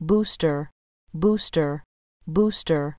booster, booster, booster.